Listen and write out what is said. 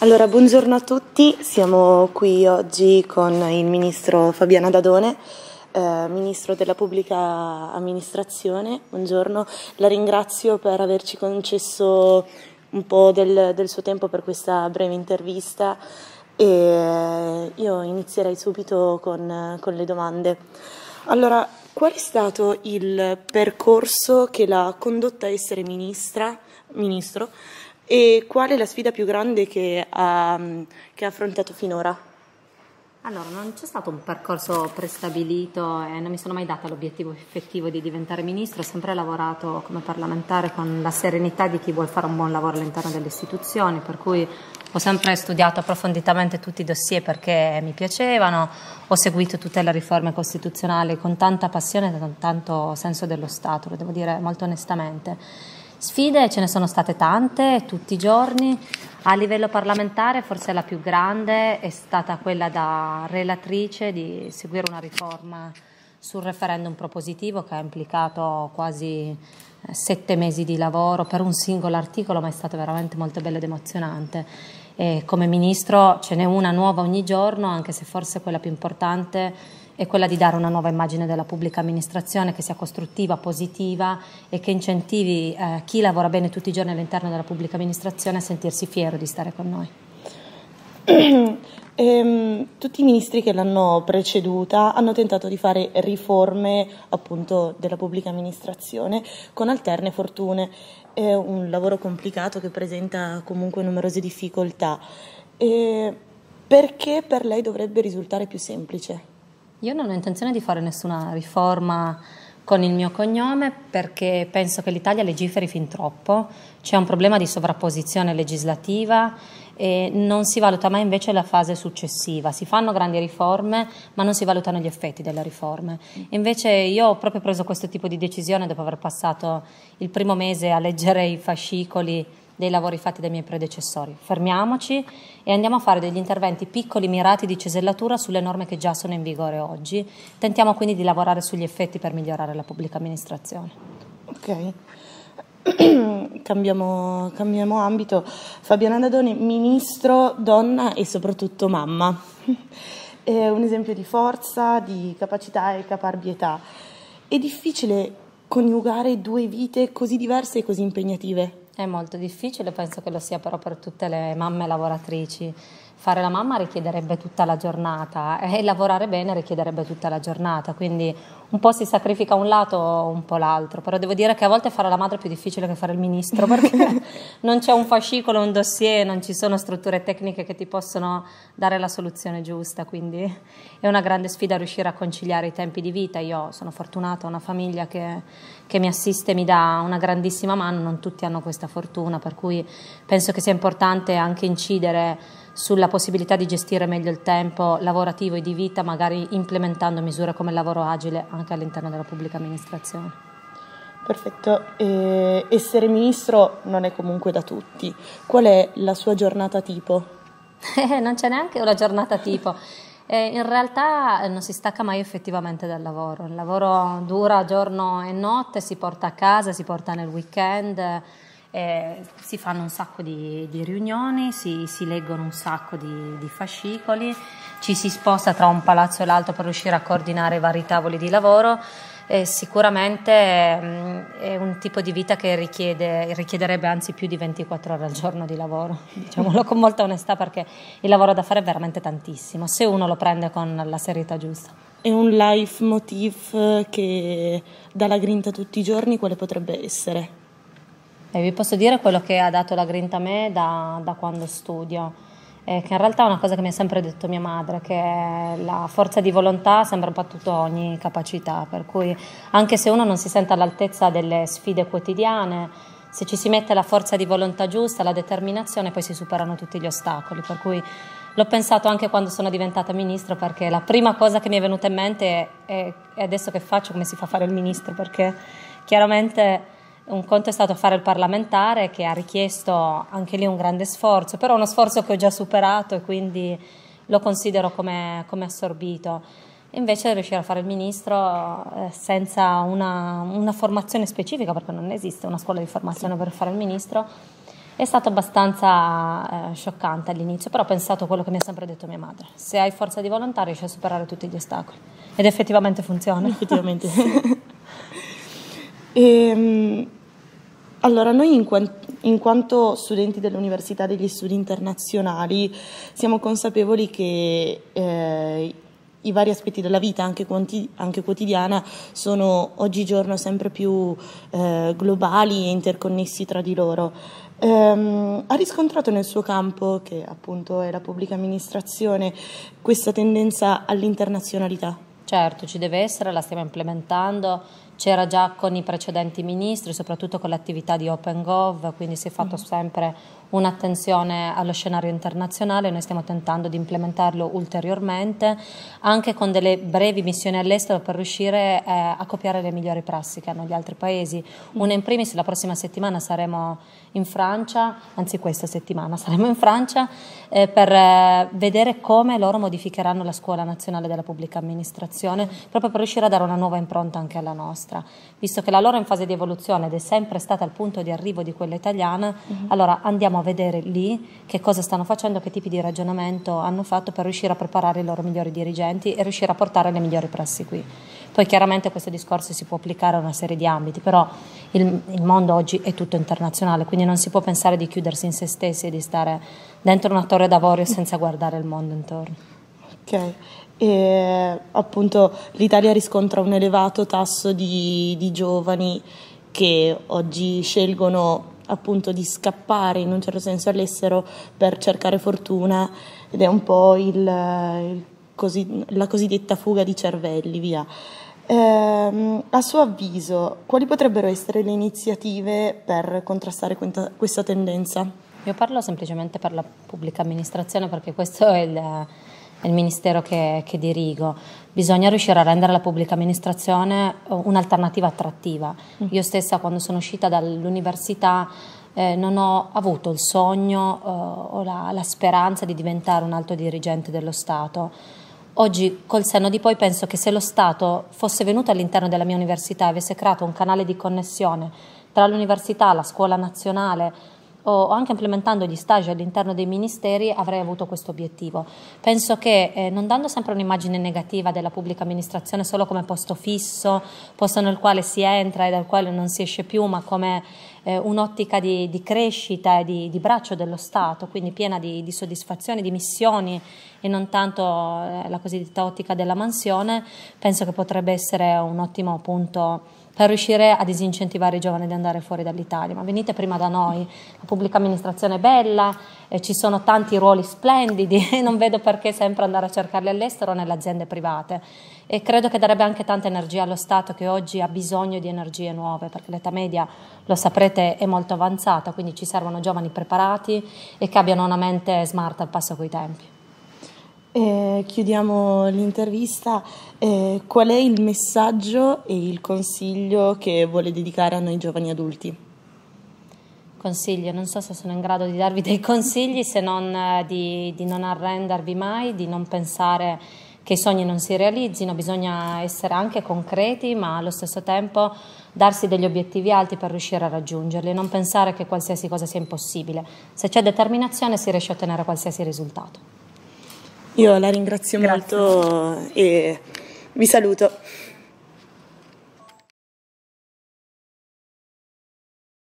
Allora, buongiorno a tutti, siamo qui oggi con il ministro Fabiano Dadone, eh, ministro della pubblica amministrazione. Buongiorno, la ringrazio per averci concesso un po' del, del suo tempo per questa breve intervista e io inizierei subito con, con le domande. Allora, qual è stato il percorso che l'ha condotta a essere ministra, ministro? E qual è la sfida più grande che ha, che ha affrontato finora? Allora, non c'è stato un percorso prestabilito e non mi sono mai data l'obiettivo effettivo di diventare ministro, ho sempre lavorato come parlamentare con la serenità di chi vuole fare un buon lavoro all'interno delle istituzioni, per cui ho sempre studiato approfonditamente tutti i dossier perché mi piacevano, ho seguito tutte le riforme costituzionali con tanta passione e con tanto senso dello Stato, lo devo dire molto onestamente. Sfide ce ne sono state tante, tutti i giorni. A livello parlamentare forse la più grande è stata quella da relatrice di seguire una riforma sul referendum propositivo che ha implicato quasi eh, sette mesi di lavoro per un singolo articolo, ma è stato veramente molto bello ed emozionante. E come ministro ce n'è una nuova ogni giorno, anche se forse quella più importante è quella di dare una nuova immagine della pubblica amministrazione che sia costruttiva, positiva e che incentivi eh, chi lavora bene tutti i giorni all'interno della pubblica amministrazione a sentirsi fiero di stare con noi. Ehm, tutti i ministri che l'hanno preceduta hanno tentato di fare riforme appunto della pubblica amministrazione con alterne fortune. È un lavoro complicato che presenta comunque numerose difficoltà. E perché per lei dovrebbe risultare più semplice? Io non ho intenzione di fare nessuna riforma con il mio cognome perché penso che l'Italia legiferi fin troppo, c'è un problema di sovrapposizione legislativa e non si valuta mai invece la fase successiva, si fanno grandi riforme ma non si valutano gli effetti delle riforme. Invece io ho proprio preso questo tipo di decisione dopo aver passato il primo mese a leggere i fascicoli dei lavori fatti dai miei predecessori. Fermiamoci e andiamo a fare degli interventi piccoli, mirati di cesellatura sulle norme che già sono in vigore oggi. Tentiamo quindi di lavorare sugli effetti per migliorare la pubblica amministrazione. Ok. Cambiamo, cambiamo, ambito. Fabiana Dadoni, ministro, donna e soprattutto mamma. È un esempio di forza, di capacità e caparbietà. È difficile coniugare due vite così diverse e così impegnative? È molto difficile, penso che lo sia però per tutte le mamme lavoratrici. Fare la mamma richiederebbe tutta la giornata e lavorare bene richiederebbe tutta la giornata, quindi un po' si sacrifica un lato o un po' l'altro, però devo dire che a volte fare la madre è più difficile che fare il ministro perché non c'è un fascicolo, un dossier, non ci sono strutture tecniche che ti possono dare la soluzione giusta, quindi è una grande sfida riuscire a conciliare i tempi di vita. Io sono fortunata, ho una famiglia che, che mi assiste, mi dà una grandissima mano, non tutti hanno questa fortuna, per cui penso che sia importante anche incidere sulla possibilità di gestire meglio il tempo lavorativo e di vita, magari implementando misure come il lavoro agile anche all'interno della pubblica amministrazione. Perfetto, e essere ministro non è comunque da tutti. Qual è la sua giornata tipo? Eh, non c'è neanche una giornata tipo. Eh, in realtà non si stacca mai effettivamente dal lavoro. Il lavoro dura giorno e notte, si porta a casa, si porta nel weekend eh, si fanno un sacco di, di riunioni, si, si, leggono un sacco di, di, fascicoli, ci si sposta tra un palazzo e l'altro per riuscire a coordinare i vari tavoli di lavoro. Eh, sicuramente mh, mm, è un tipo di vita che richiede, richiederebbe anzi più di 24 ore al giorno di lavoro, diciamolo con molta onestà perché il lavoro da fare è veramente tantissimo, se uno lo prende con la serietà giusta. È un life motif che dà la grinta tutti i giorni, quale potrebbe essere? E vi posso dire quello che ha dato la grinta a me da, da quando studio, eh, che in realtà è una cosa che mi ha sempre detto mia madre, che la forza di volontà sembra battuto ogni capacità, per cui anche se uno non si sente all'altezza delle sfide quotidiane, se ci si mette la forza di volontà giusta, la determinazione, poi si superano tutti gli ostacoli. Per cui l'ho pensato anche quando sono diventata ministro, perché la prima cosa che mi è venuta in mente è, è adesso che faccio come si fa a fare il ministro, perché chiaramente un conto è stato fare il parlamentare che ha richiesto anche lì un grande sforzo, però uno sforzo che ho già superato e quindi lo considero come, come assorbito. Invece riuscire a fare il ministro eh, senza una, una, formazione specifica, perché non esiste una scuola di formazione per fare il ministro, È stato abbastanza eh, scioccante all'inizio, però ho pensato a quello che mi ha sempre detto mia madre. Se hai forza di volontà riesci a superare tutti gli ostacoli. Ed effettivamente funziona. Effettivamente. e, ehm, allora, noi in, qu- in, quanto studenti dell'Università degli Studi Internazionali siamo consapevoli che eh, i vari aspetti della vita, anche, quanti- anche quotidiana, sono oggigiorno sempre più eh, globali e interconnessi tra di loro. Um, ha riscontrato nel suo campo, che appunto è la pubblica amministrazione, questa tendenza all'internazionalità? Certo, ci deve essere, la stiamo implementando, c'era già con i precedenti ministri, soprattutto con l'attività di OpenGov, quindi si è fatto mm. sempre un'attenzione allo scenario internazionale, noi stiamo tentando di implementarlo ulteriormente, anche con delle brevi missioni all'estero per riuscire eh, a copiare le migliori prassi che hanno gli altri paesi. Una in primis, la prossima settimana saremo in Francia, anzi questa settimana saremo in Francia, eh, per eh, vedere come loro modificheranno la scuola nazionale della pubblica amministrazione, proprio per riuscire a dare una nuova impronta anche alla nostra. Visto che la loro è in fase di evoluzione ed è sempre stata al punto di arrivo di quella italiana, uh-huh. allora andiamo a vedere lì che cosa stanno facendo, che tipi di ragionamento hanno fatto per riuscire a preparare i loro migliori dirigenti e riuscire a portare le migliori prassi qui. Poi chiaramente questo discorso si può applicare a una serie di ambiti, però il, il, mondo oggi è tutto internazionale, quindi non si può pensare di chiudersi in se stessi e di stare dentro una torre d'avorio senza guardare il mondo intorno. Ok, e appunto l'Italia riscontra un elevato tasso di, di giovani che oggi scelgono appunto di scappare in un certo senso all'estero per cercare fortuna ed è un po' il, il così, la cosiddetta fuga di cervelli, via. Eh, a suo avviso, quali potrebbero essere le iniziative per contrastare questa, questa tendenza? Io parlo semplicemente per la pubblica amministrazione perché questo è il, è il ministero che, che, dirigo. Bisogna riuscire a rendere la pubblica amministrazione un'alternativa attrattiva. Mm. Io stessa quando sono uscita dall'università eh, non ho avuto il sogno eh, o la, la speranza di diventare un alto dirigente dello Stato Oggi, col senno di poi, penso che se lo Stato fosse venuto all'interno della mia università e avesse creato un canale di connessione tra l'università, la scuola nazionale, o anche implementando gli stage all'interno dei ministeri avrei avuto questo obiettivo. Penso che eh, non dando sempre un'immagine negativa della pubblica amministrazione solo come posto fisso, posto nel quale si entra e dal quale non si esce più, ma come eh, un'ottica di, di, crescita e di, di, braccio dello Stato, quindi piena di, di soddisfazioni, di missioni e non tanto eh, la cosiddetta ottica della mansione, penso che potrebbe essere un ottimo punto per riuscire a disincentivare i giovani di andare fuori dall'Italia. Ma venite prima da noi, la pubblica amministrazione è bella, eh, ci sono tanti ruoli splendidi e non vedo perché sempre andare a cercarli all'estero nelle aziende private. E credo che darebbe anche tanta energia allo Stato che oggi ha bisogno di energie nuove, perché l'età media, lo saprete, è molto avanzata, quindi ci servono giovani preparati e che abbiano una mente smart al passo coi tempi. Eh, chiudiamo l'intervista. Eh, qual è il messaggio e il consiglio che vuole dedicare a noi giovani adulti? Consiglio, non so se sono in grado di darvi dei consigli se non eh, di, di non arrendervi mai, di non pensare che i sogni non si realizzino, bisogna essere anche concreti, ma allo stesso tempo darsi degli obiettivi alti per riuscire a raggiungerli e non pensare che qualsiasi cosa sia impossibile. Se c'è determinazione si riesce a ottenere qualsiasi risultato. Io la ringrazio Grazie. molto e vi saluto.